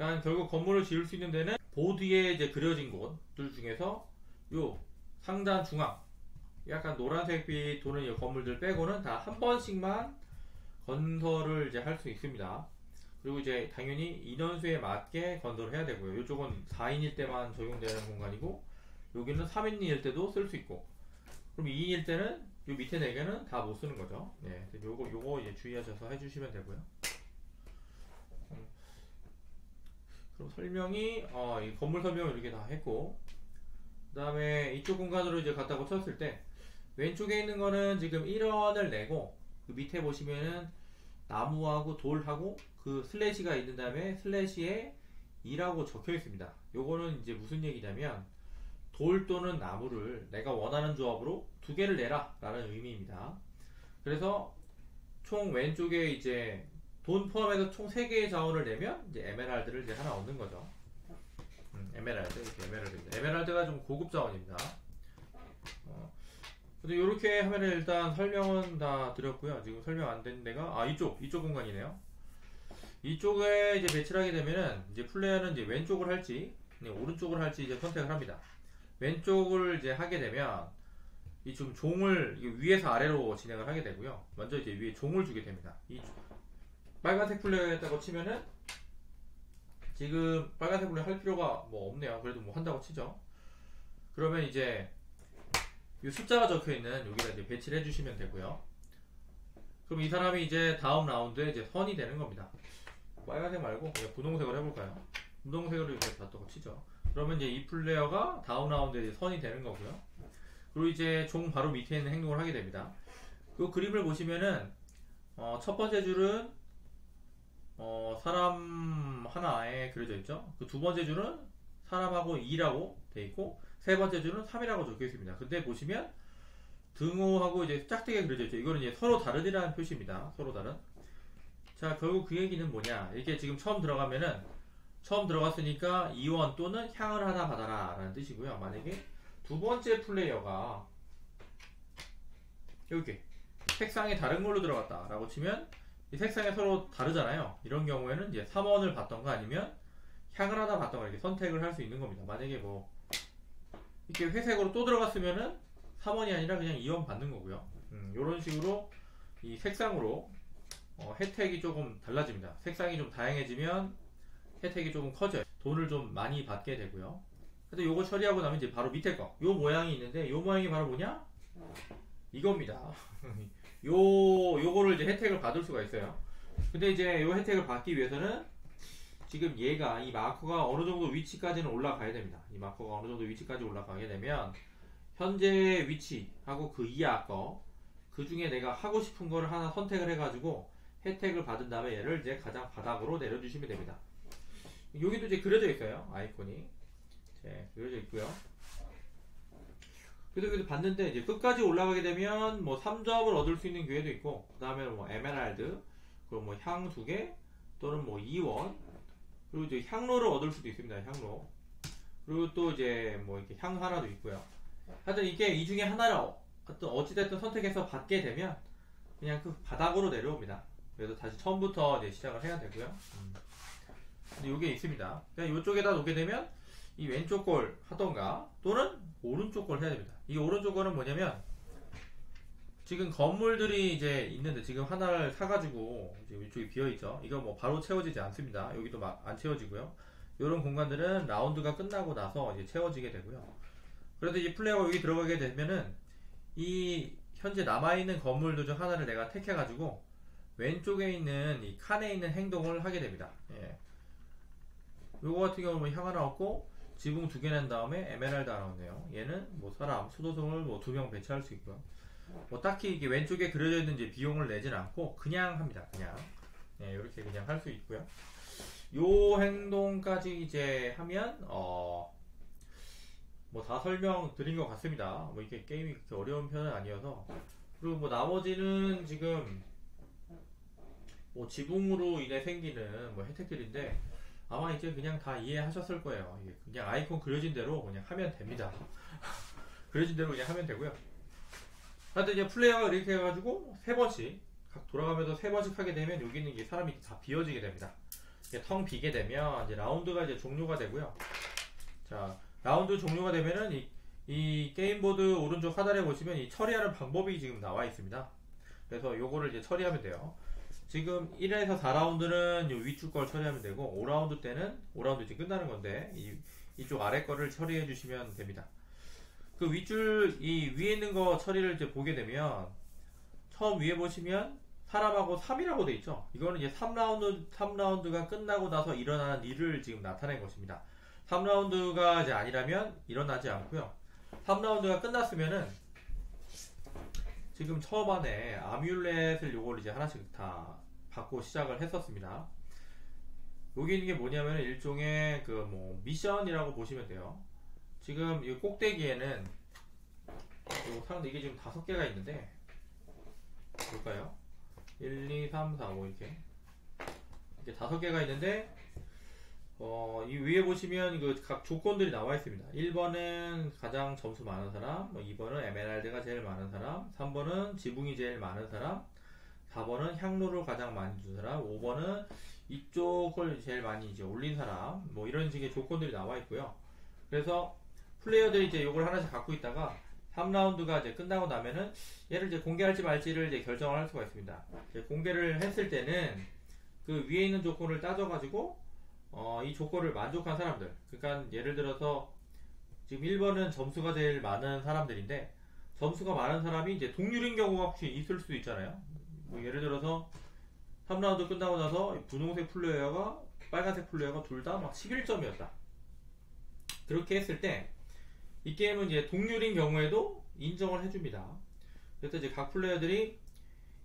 그러니까 결국 건물을 지을 수 있는 데는 보드에 이제 그려진 곳들 중에서 요 상단 중앙 약간 노란색빛 도는 건물들 빼고는 다 한 번씩만 건설을 이제 할 수 있습니다. 그리고 이제 당연히 인원수에 맞게 건설을 해야 되고요. 이쪽은 4인일 때만 적용되는 공간이고 여기는 3인일 때도 쓸 수 있고 그럼 2인일 때는 이 밑에 4개는 다 못 쓰는 거죠. 네, 요거 요거 이제 주의하셔서 해주시면 되고요. 음. 그럼 설명이 어, 이 건물 설명을 이렇게 다 했고 그 다음에 이쪽 공간으로 이제 갔다고 쳤을 때 왼쪽에 있는 거는 지금 1원을 내고 그 밑에 보시면은 나무하고 돌하고 그 슬래시가 있는 다음에 슬래시에 2라고 적혀 있습니다. 요거는 이제 무슨 얘기냐면 돌 또는 나무를 내가 원하는 조합으로 두 개를 내라 라는 의미입니다. 그래서 총 왼쪽에 이제 돈 포함해서 총 3개의 자원을 내면 이제 에메랄드를 이제 하나 얻는 거죠. 음, 에메랄드, 이렇게 에메랄드입니다. 에메랄드가 좀 고급 자원입니다. 어, 근데 이렇게 하면 일단 설명은 다 드렸고요. 지금 설명 안 된 데가 아 이쪽 이쪽 공간이네요. 이쪽에 이제 배치를 하게 되면은 이제 플레이어는 이제 왼쪽을 할지 오른쪽을 할지 이제 선택을 합니다. 왼쪽을 이제 하게 되면 이 좀 종을 위에서 아래로 진행을 하게 되고요. 먼저 이제 위에 종을 주게 됩니다. 이 빨간색 플레이어였다고 치면은 지금 빨간색 플레이어 할 필요가 뭐 없네요. 그래도 뭐 한다고 치죠. 그러면 이제 이 숫자가 적혀 있는 여기다 이제 배치를 해주시면 되고요. 그럼 이 사람이 이제 다음 라운드에 이제 선이 되는 겁니다. 빨간색 말고 그냥 분홍색으로 해볼까요? 분홍색으로 이렇게 놨다고 치죠. 그러면 이제 이 플레이어가 다음 라운드에 이제 선이 되는 거고요. 그리고 이제 종 바로 밑에 있는 행동을 하게 됩니다. 그 그림을 보시면은 어, 첫 번째 줄은 어, 사람 하나에 그려져 있죠. 그 두 번째 줄은 사람하고 2라고 돼 있고 세 번째 줄은 3이라고 적혀 있습니다. 근데 보시면 등호하고 이제 짝대기가 그려져 있죠. 이거는 이제 서로 다르다는 표시입니다. 서로 다른. 자, 결국 그 얘기는 뭐냐. 이렇게 지금 처음 들어가면은 처음 들어갔으니까 이원 또는 향을 하나 받아라 라는 뜻이고요. 만약에 두 번째 플레이어가 이렇게 색상이 다른 걸로 들어갔다 라고 치면 이 색상이 서로 다르잖아요. 이런 경우에는 이제 3원을 받던가 아니면 향을 하나 받던가 이렇게 선택을 할 수 있는 겁니다. 만약에 뭐 이렇게 회색으로 또 들어갔으면은 3원이 아니라 그냥 2원 받는 거고요. 음, 이런 식으로 이 색상으로 어, 혜택이 조금 달라집니다. 색상이 좀 다양해지면 혜택이 조금 커져요. 돈을 좀 많이 받게 되고요. 근데 요거 처리하고 나면 이제 바로 밑에 거. 요 모양이 있는데 요 모양이 바로 뭐냐? 이겁니다. 요 요거를 이제 혜택을 받을 수가 있어요. 근데 이제 요 혜택을 받기 위해서는 지금 얘가 이 마커가 어느 정도 위치까지는 올라가야 됩니다. 이 마커가 어느 정도 위치까지 올라가게 되면 현재 위치하고 그 이하 거, 그 중에 내가 하고 싶은 거를 하나 선택을 해가지고 혜택을 받은 다음에 얘를 이제 가장 바닥으로 내려주시면 됩니다. 여기도 이제 그려져 있어요. 아이콘이. 네, 그려져 있고요. 그래서 그래서 봤는데 이제 끝까지 올라가게 되면 뭐 3점을 얻을 수 있는 기회도 있고 그 다음에 뭐 에메랄드 그리고 뭐 향 두 개 또는 뭐 2원 그리고 이제 향로를 얻을 수도 있습니다. 향로. 그리고 또 이제 뭐 이렇게 향 하나도 있고요. 하여튼 이게 이 중에 하나를 어떤 어찌됐든 선택해서 받게 되면 그냥 그 바닥으로 내려옵니다. 그래서 다시 처음부터 이제 시작을 해야 되고요. 음. 근데 이게 있습니다. 그냥 이쪽에다 놓게 되면 이 왼쪽 골 하던가 또는 오른쪽 골 해야 됩니다. 이 오른쪽 골은 뭐냐면 지금 건물들이 이제 있는데 지금 하나를 사가지고 이제 이쪽이 비어 있죠. 이거 뭐 바로 채워지지 않습니다. 여기도 막 안 채워지고요. 이런 공간들은 라운드가 끝나고 나서 이제 채워지게 되고요. 그래서 이제 플레이어가 여기 들어가게 되면은 이 현재 남아있는 건물들 중 하나를 내가 택해가지고 왼쪽에 있는 이 칸에 있는 행동을 하게 됩니다. 예. 요거 같은 경우는 뭐향 하나 얻고 지붕 두 개 낸 다음에 에메랄드 얻네요. 얘는 뭐 사람, 수도승을 뭐 두 명 배치할 수 있고요. 뭐 딱히 이게 왼쪽에 그려져 있는 이제 비용을 내진 않고 그냥 합니다. 그냥. 예, 이렇게 그냥 할 수 있고요. 요 행동까지 이제 하면 어, 뭐 다 설명 드린 것 같습니다. 뭐 이게 게임이 그렇게 어려운 편은 아니어서 그리고 뭐 나머지는 지금 뭐 지붕으로 인해 생기는 뭐 혜택들인데 아마 이제 그냥 다 이해하셨을 거예요. 이게 그냥 아이콘 그려진 대로 그냥 하면 됩니다. 그려진 대로 그냥 하면 되고요. 하여튼 이제 플레이어가 이렇게 해가지고 세 번씩 각 돌아가면서 세 번씩 하게 되면 여기 있는 게 사람이 다 비어지게 됩니다. 이게 텅 비게 되면 이제 라운드가 이제 종료가 되고요. 자, 라운드 종료가 되면은 이, 이 게임보드 오른쪽 하단에 보시면 이 처리하는 방법이 지금 나와 있습니다. 그래서 요거를 이제 처리하면 돼요. 지금 1에서 4라운드는 요 위쪽 걸 처리하면 되고 5라운드 때는 5라운드 이제 끝나는 건데 이, 이쪽 아래 거를 처리해 주시면 됩니다. 그 윗줄 이 위에 있는 거 처리를 이제 보게 되면 처음 위에 보시면 사람하고 3이라고 돼 있죠. 이거는 이제 3라운드 3라운드가 끝나고 나서 일어나는 일을 지금 나타낸 것입니다. 3라운드가 이제 아니라면 일어나지 않고요. 3라운드가 끝났으면은 지금 처음 안에 아뮬렛을 요걸 이제 하나씩 다 받고 시작을 했었습니다. 여기 있는 게 뭐냐면 일종의 그 뭐 미션이라고 보시면 돼요. 지금 이 꼭대기에는 요 상대 이게 지금 다섯 개가 있는데 볼까요? 1, 2, 3, 4, 5 이렇게 이렇게 다섯 개가 있는데 어, 이 위에 보시면 그 각 조건들이 나와 있습니다. 1번은 가장 점수 많은 사람, 뭐 2번은 에메랄드가 제일 많은 사람, 3번은 지붕이 제일 많은 사람, 4번은 향로를 가장 많이 준 사람, 5번은 이쪽을 제일 많이 이제 올린 사람, 뭐 이런 식의 조건들이 나와 있고요. 그래서 플레이어들이 이제 이걸 하나씩 갖고 있다가 3라운드가 이제 끝나고 나면은 얘를 이제 공개할지 말지를 이제 결정을 할 수가 있습니다. 공개를 했을 때는 그 위에 있는 조건을 따져가지고 어, 이 조건을 만족한 사람들. 그러니까 예를 들어서 지금 1번은 점수가 제일 많은 사람들인데 점수가 많은 사람이 이제 동률인 경우가 혹시 있을 수도 있잖아요. 뭐 예를 들어서 3라운드 끝나고 나서 분홍색 플레이어가 빨간색 플레이어가 둘 다 막 11점이었다. 그렇게 했을 때 이 게임은 이제 동률인 경우에도 인정을 해줍니다. 그래서 이제 각 플레이어들이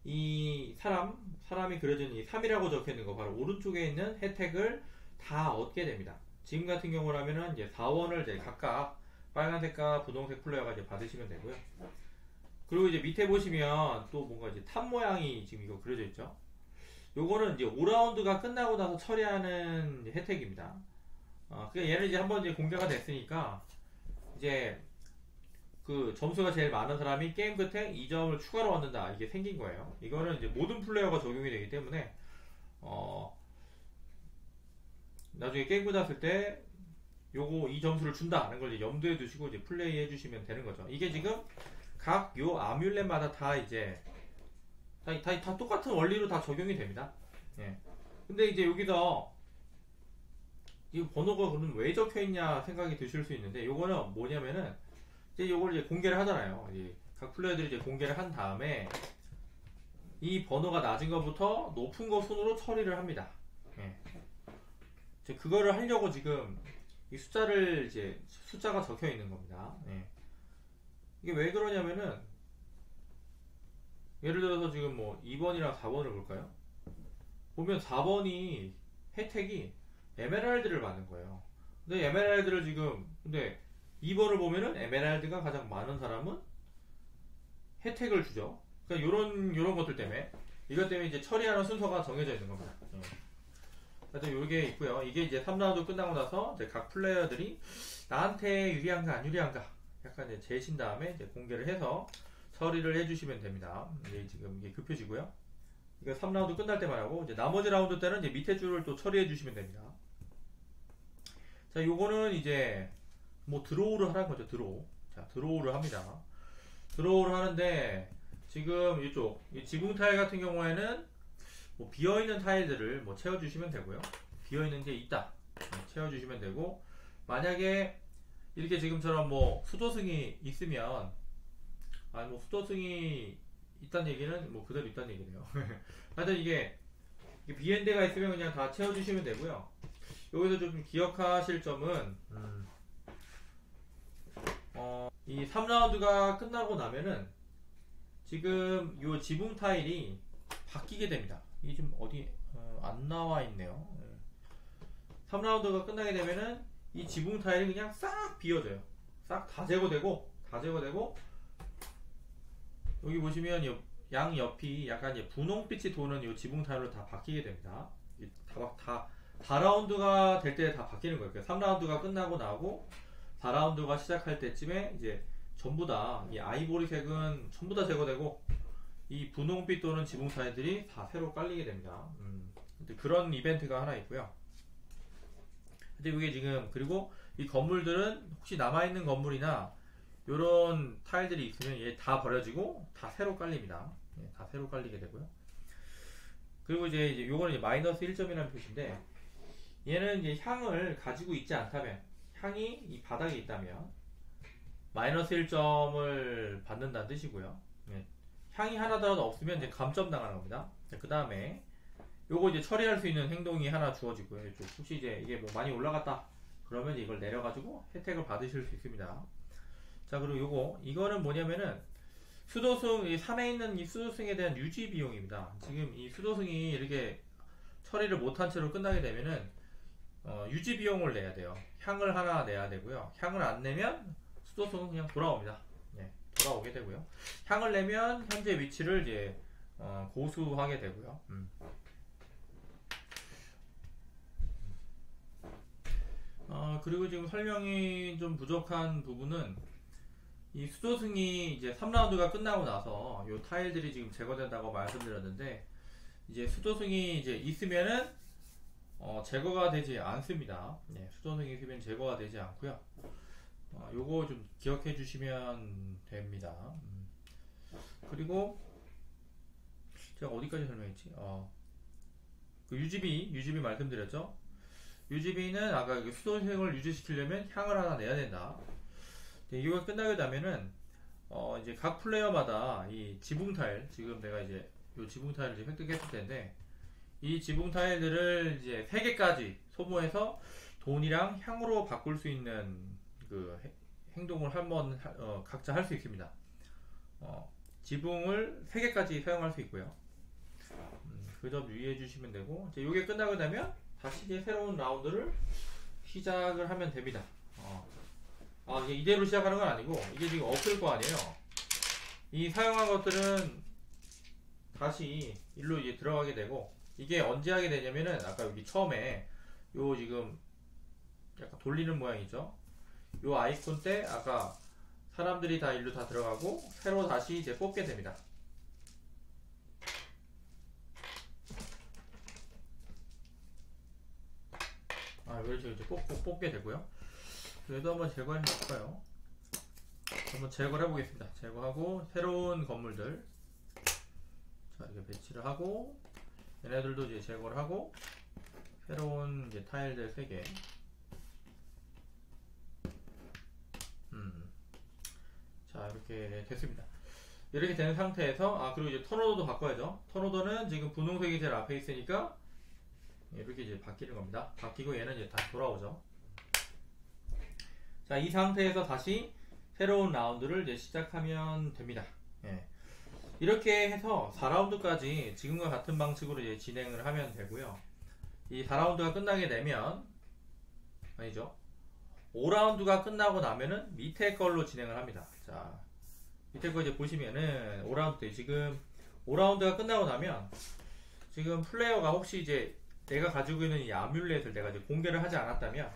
이 사람, 사람이 그려진 이 3이라고 적혀 있는 거 바로 오른쪽에 있는 혜택을 다 얻게 됩니다. 지금 같은 경우라면은 이제 4원을 이제 각각 빨간색과 분홍색 플레이어가 이제 받으시면 되고요. 그리고 이제 밑에 보시면 또 뭔가 이제 탑 모양이 지금 이거 그려져 있죠. 요거는 이제 5라운드가 끝나고 나서 처리하는 혜택입니다. 어, 그 얘는 이제 한번 이제 공개가 됐으니까 이제 그 점수가 제일 많은 사람이 게임 끝에 2점을 추가로 얻는다 이게 생긴 거예요. 이거는 이제 모든 플레이어가 적용이 되기 때문에 어 나중에 게임 끝났을 때 요거 이 점수를 준다는 걸 염두에 두시고 이제 플레이 해주시면 되는 거죠. 이게 지금 각 요 아뮬렛마다 다 이제 다, 다, 다 똑같은 원리로 다 적용이 됩니다. 예. 근데 이제 여기서 이 번호가 그럼 왜 적혀 있냐 생각이 드실 수 있는데 요거는 뭐냐면은 이제 요걸 이제 공개를 하잖아요. 각 플레이어들이 이제 공개를 한 다음에 이 번호가 낮은 것부터 높은 거 순으로 처리를 합니다. 예. 이제 그거를 하려고 지금 이 숫자를 이제 숫자가 적혀 있는 겁니다. 예. 이게 왜 그러냐면은 예를 들어서 지금 뭐 2번이랑 4번을 볼까요? 보면 4번이 혜택이 에메랄드를 받는 거예요. 근데 에메랄드를 지금 근데 2번을 보면은 에메랄드가 가장 많은 사람은 혜택을 주죠. 그러니까 요런 요런 것들 때문에 이것 때문에 이제 처리하는 순서가 정해져 있는 겁니다. 예. 하여튼 요게 있고요. 이게 이제 3라운드 끝나고 나서 이제 각 플레이어들이 나한테 유리한가 안 유리한가 약간 이제 재신 다음에 이제 공개를 해서 처리를 해주시면 됩니다. 이게 지금 이게 급표지고요. 이거 3라운드 끝날 때만 하고 이제 나머지 라운드 때는 이제 밑에 줄을 또 처리해 주시면 됩니다. 자, 요거는 이제 뭐 draw를 하라는 거죠. Draw. 자, draw를 합니다. Draw를 하는데 지금 이쪽 이 지붕 타일 같은 경우에는 뭐 비어 있는 타일들을 뭐 채워 주시면 되고요. 비어 있는 게 있다. 네, 채워 주시면 되고 만약에 이렇게 지금처럼 뭐 수도승이 있으면 아니 뭐 수도승이 있다는 얘기는 뭐 그대로 있다는 얘기네요. 하여튼 이게 비엔드가 있으면 그냥 다 채워주시면 되고요. 여기서 좀 기억하실 점은 음, 어, 이 3라운드가 끝나고 나면은 지금 이 지붕 타일이 바뀌게 됩니다. 이게 좀 어디 어, 안 나와 있네요. 3라운드가 끝나게 되면은 이 지붕 타일이 그냥 싹 비워져요. 싹 다 제거되고 다 제거되고 여기 보시면 양 옆이 약간 분홍빛이 도는 이 지붕 타일로 다 바뀌게 됩니다. 다, 다, 4라운드가 될 때 다 바뀌는 거예요. 3라운드가 그러니까 끝나고 나고 4라운드가 시작할 때쯤에 이제 전부 다 이 아이보리색은 전부 다 제거되고 이 분홍빛 도는 지붕 타일들이 다 새로 깔리게 됩니다. 음, 그런 이벤트가 하나 있고요. 근데 이게 지금 그리고 이 건물들은 혹시 남아있는 건물이나 이런 타일들이 있으면 얘 다 버려지고 다 새로 깔립니다. 예, 다 새로 깔리게 되고요. 그리고 이제, 요거는 이제 마이너스 1점이라는 표시인데 얘는 이제 향을 가지고 있지 않다면 향이 이 바닥에 있다면 마이너스 1점을 받는다는 뜻이고요. 예, 향이 하나더라도 없으면 이제 감점 당하는 겁니다. 그 다음에 요거 이제 처리할 수 있는 행동이 하나 주어지고요. 이쪽 혹시 이제 이게 뭐 많이 올라갔다 그러면 이걸 내려가지고 혜택을 받으실 수 있습니다. 자 그리고 요거 이거는 뭐냐면은 수도승 이 산에 있는 이 수도승에 대한 유지 비용입니다. 지금 이 수도승이 이렇게 처리를 못한 채로 끝나게 되면은 어, 유지 비용을 내야 돼요. 향을 하나 내야 되고요. 향을 안 내면 수도승은 그냥 돌아옵니다. 네, 돌아오게 되고요. 향을 내면 현재 위치를 이제 어, 고수하게 되고요. 음. 어, 그리고 지금 설명이 좀 부족한 부분은 이 수도승이 이제 3라운드가 끝나고 나서 이 타일들이 지금 제거된다고 말씀드렸는데 이제 수도승이 이제 있으면은 어, 제거가 되지 않습니다. 네, 수도승이 있으면 제거가 되지 않고요. 어, 요거 좀 기억해 주시면 됩니다. 음. 그리고 제가 어디까지 설명했지? 어, 그 UGB, UGB 말씀드렸죠? UGB는 아까 그 수도승을 유지시키려면 향을 하나 내야 된다. 네, 이거 끝나게 되면은 어 이제 각 플레이어마다 이 지붕 타일 지금 내가 이제 이 지붕 타일을 이제 획득했을 텐데 이 지붕 타일들을 이제 3개까지 소모해서 돈이랑 향으로 바꿀 수 있는 그 행동을 한번 어, 각자 할 수 있습니다. 어, 지붕을 3개까지 사용할 수 있고요. 음, 그점 유의해 주시면 되고 이제 이게 끝나고 나면 다시 이제 새로운 라운드를 시작을 하면 됩니다. 어, 아, 이게 이대로 시작하는 건 아니고 이게 지금 엎을 거 아니에요. 이 사용한 것들은 다시 일로 이제 들어가게 되고 이게 언제 하게 되냐면은 아까 여기 처음에 요 지금 약간 돌리는 모양이죠. 요 아이콘 때 아까 사람들이 다 일로 다 들어가고 새로 다시 이제 뽑게 됩니다. 아, 그렇죠. 이제 뽑, 뽑, 뽑게 되고요. 얘도 한번 제거해 볼까요? 한번 제거를 해보겠습니다. 제거하고 새로운 건물들 자 이렇게 배치를 하고 얘네들도 이제 제거를 하고 새로운 이제 타일들 3개 음. 자 이렇게 됐습니다. 이렇게 된 상태에서 아 그리고 이제 턴오더도 바꿔야죠. 턴오더는 지금 분홍색이 제일 앞에 있으니까 이렇게 이제 바뀌는 겁니다. 바뀌고 얘는 이제 다시 돌아오죠. 자, 이 상태에서 다시 새로운 라운드를 이제 시작하면 됩니다. 예. 이렇게 해서 4라운드까지 지금과 같은 방식으로 이제 진행을 하면 되고요. 이 4라운드가 끝나게 되면 아니죠. 5라운드가 끝나고 나면은 밑에 걸로 진행을 합니다. 자, 밑에 거 이제 보시면은 5라운드 때 지금 5라운드가 끝나고 나면 지금 플레이어가 혹시 이제 내가 가지고 있는 이 아뮬렛을 내가 이제 공개를 하지 않았다면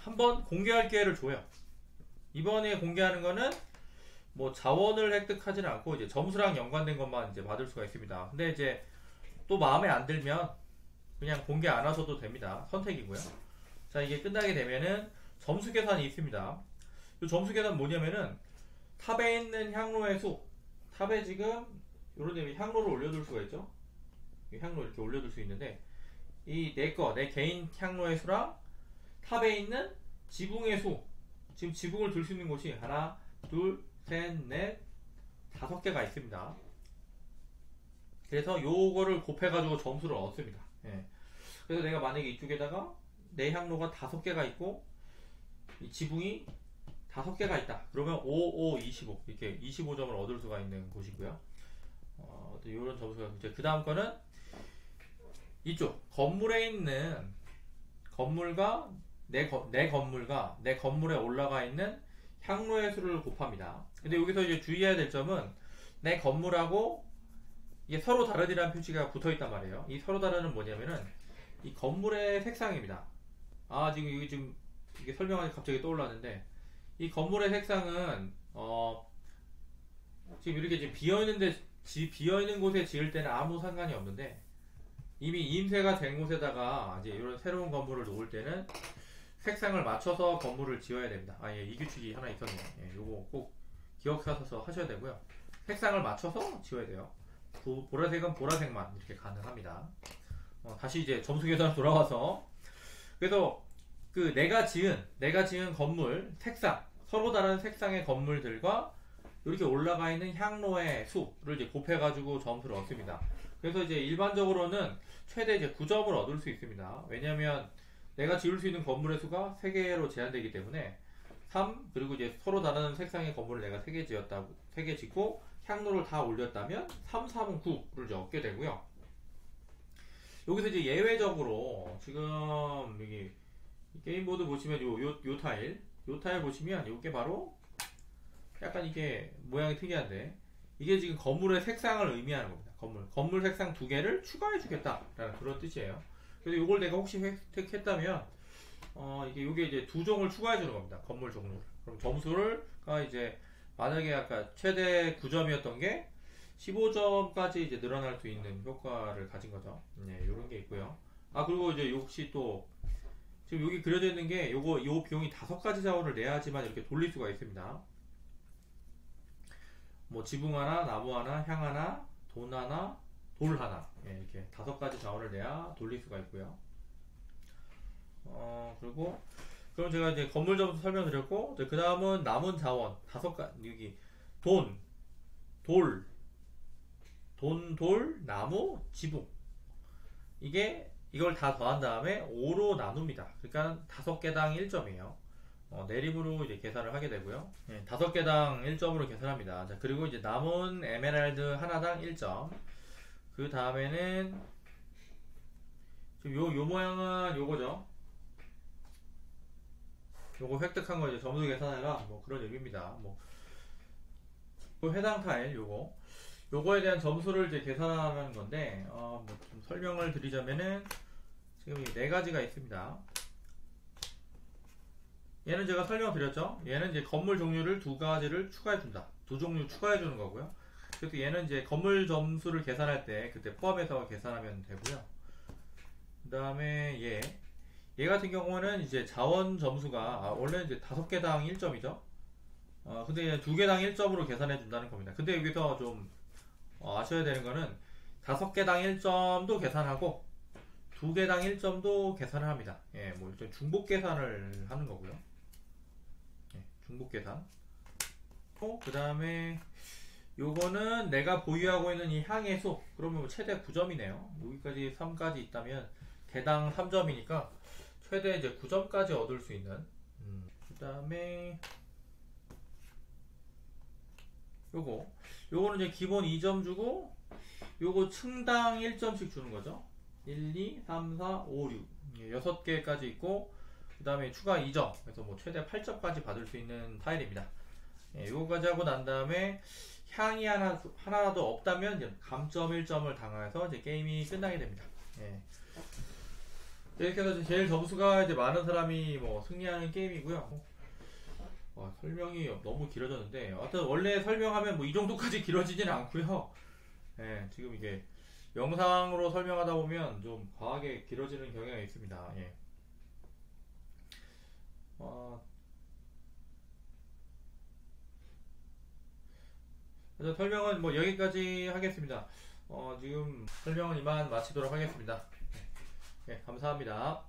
한번 공개할 기회를 줘요. 이번에 공개하는 거는 뭐 자원을 획득하지는 않고 이제 점수랑 연관된 것만 이제 받을 수가 있습니다. 근데 이제 또 마음에 안 들면 그냥 공개 안 하셔도 됩니다. 선택이고요. 자, 이게 끝나게 되면은 점수 계산이 있습니다. 이 점수 계산 뭐냐면은 탑에 있는 향로의 수. 탑에 지금 요런 데 향로를 올려둘 수가 있죠. 이 향로 이렇게 올려둘 수 있는데 이 내 거, 내 개인 향로의 수랑 탑에 있는 지붕의 수. 지금 지붕을 둘수 있는 곳이 하나, 둘, 셋, 넷, 다섯 개가 있습니다. 그래서 요거를 곱해가지고 점수를 얻습니다. 예. 그래서 내가 만약에 이쪽에다가 내 향로가 다섯 개가 있고 이 지붕이 다섯 개가 있다. 그러면 5, 5, 25 이렇게 25점을 얻을 수가 있는 곳이고요. 어, 이런 점수가 이제 그 다음 거는 이쪽 건물에 있는 건물과 내, 거, 내 건물과 내 건물에 올라가 있는 향로의 수를 곱합니다. 근데 여기서 이제 주의해야 될 점은 내 건물하고 이게 서로 다르디라는 표시가 붙어 있단 말이에요. 이 서로 다르는 뭐냐면은 이 건물의 색상입니다. 아 지금 이게 지금 이게 설명하니 갑자기 떠올랐는데 이 건물의 색상은 어 지금 이렇게 지금 비어 있는데 비어 있는 곳에 지을 때는 아무 상관이 없는데 이미 임세가 된 곳에다가 이제 이런 새로운 건물을 놓을 때는 색상을 맞춰서 건물을 지어야 됩니다. 아, 예, 이 규칙이 하나 있었네요. 예, 요거 꼭 기억하셔서 하셔야 되고요. 색상을 맞춰서 지어야 돼요. 부, 보라색은 보라색만 이렇게 가능합니다. 어, 다시 이제 점수 계산 돌아와서 그래서 그 내가 지은 내가 지은 건물 색상 서로 다른 색상의 건물들과 이렇게 올라가 있는 향로의 수를 이제 곱해가지고 점수를 얻습니다. 그래서 이제 일반적으로는 최대 이제 9점을 얻을 수 있습니다. 왜냐하면 내가 지을 수 있는 건물의 수가 3개로 제한되기 때문에 3 그리고 이제 서로 다른 색상의 건물을 내가 3개 지었다고 3개 짓고 향로를 다 올렸다면 3, 3은 9를 이제 얻게 되고요. 여기서 이제 예외적으로 지금 여기 게임보드 보시면 요, 요, 요 타일 요 타일 보시면 이게 바로 약간 이게 모양이 특이한데 이게 지금 건물의 색상을 의미하는 겁니다. 건물 건물 색상 두 개를 추가해 주겠다라는 그런 뜻이에요. 그래서 이걸 내가 혹시 획득했다면 어 이게 요게 이제 두 종을 추가해 주는 겁니다. 건물 종류를. 그럼 점수를 가 이제 만약에 아까 최대 9점이었던 게 15점까지 이제 늘어날 수 있는 효과를 가진 거죠. 네, 요런 게 있고요. 아 그리고 이제 역시 또 지금 여기 그려져 있는 게 요거 요 비용이 다섯 가지 자원을 내야지만 이렇게 돌릴 수가 있습니다. 뭐 지붕 하나, 나무 하나, 향 하나, 돈 하나, 돌 하나 예, 이렇게 다섯 가지 자원을 내야 돌릴 수가 있고요. 어 그리고 그럼 제가 이제 건물 점수 설명드렸고 그 다음은 남은 자원 다섯 가 여기 돈, 돌, 돈, 돌, 나무, 지붕 이게 이걸 다 더한 다음에 5로 나눕니다. 그러니까 다섯 개당 1점이에요. 어, 내림으로 이제 계산을 하게 되고요. 네, 다섯 개당 1점으로 계산합니다. 자, 그리고 이제 남은 에메랄드 하나당 1점. 그 다음에는 지금 요, 요 모양은 요거죠. 요거 획득한 거 이제 점수 계산해라. 뭐 그런 의미입니다. 뭐, 해당 타일 요거. 요거에 대한 점수를 이제 계산하는 건데, 어, 뭐 좀 설명을 드리자면은, 지금 네 가지가 있습니다. 얘는 제가 설명드렸죠. 얘는 이제 건물 종류를 두 가지를 추가해 준다. 두 종류 추가해 주는 거고요. 그래서 얘는 이제 건물 점수를 계산할 때 그때 포함해서 계산하면 되고요. 그 다음에 얘. 얘 같은 경우는 이제 자원 점수가 아, 원래 이제 다섯 개당 1점이죠. 어, 근데 두 개당 1점으로 계산해 준다는 겁니다. 근데 여기서 좀 어, 아셔야 되는 거는 다섯 개당 1점도 계산하고 두 개당 1점도 계산을 합니다. 예, 뭐 일단 중복 계산을 하는 거고요. 예, 중복 계산. 어, 그 다음에 요거는 내가 보유하고 있는 이 향의 수 그러면 뭐 최대 9점이네요 여기까지 3까지 있다면 개당 3점이니까 최대 이제 9점까지 얻을 수 있는 음, 그 다음에 요거 요거는 이제 기본 2점 주고 요거 층당 1점씩 주는 거죠 1, 2, 3, 4, 5, 6 6개까지 있고 그 다음에 추가 2점 그래서 뭐 최대 8점까지 받을 수 있는 타일입니다 예, 요거까지 하고 난 다음에 향이 하나, 하나라도 없다면 감점 1점을 당해서 이제 게임이 끝나게 됩니다. 예. 이렇게 해서 제일 점수가 이제 많은 사람이 뭐 승리하는 게임이고요. 와, 설명이 너무 길어졌는데, 하여튼 원래 설명하면 뭐 이 정도까지 길어지지는 않고요. 예, 지금 이게 영상으로 설명하다 보면 좀 과하게 길어지는 경향이 있습니다. 예. 어, 그래서 설명은 뭐 여기까지 하겠습니다. 어, 지금 설명은 이만 마치도록 하겠습니다. 예, 감사합니다.